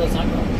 这三个